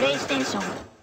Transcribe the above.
プレイステーション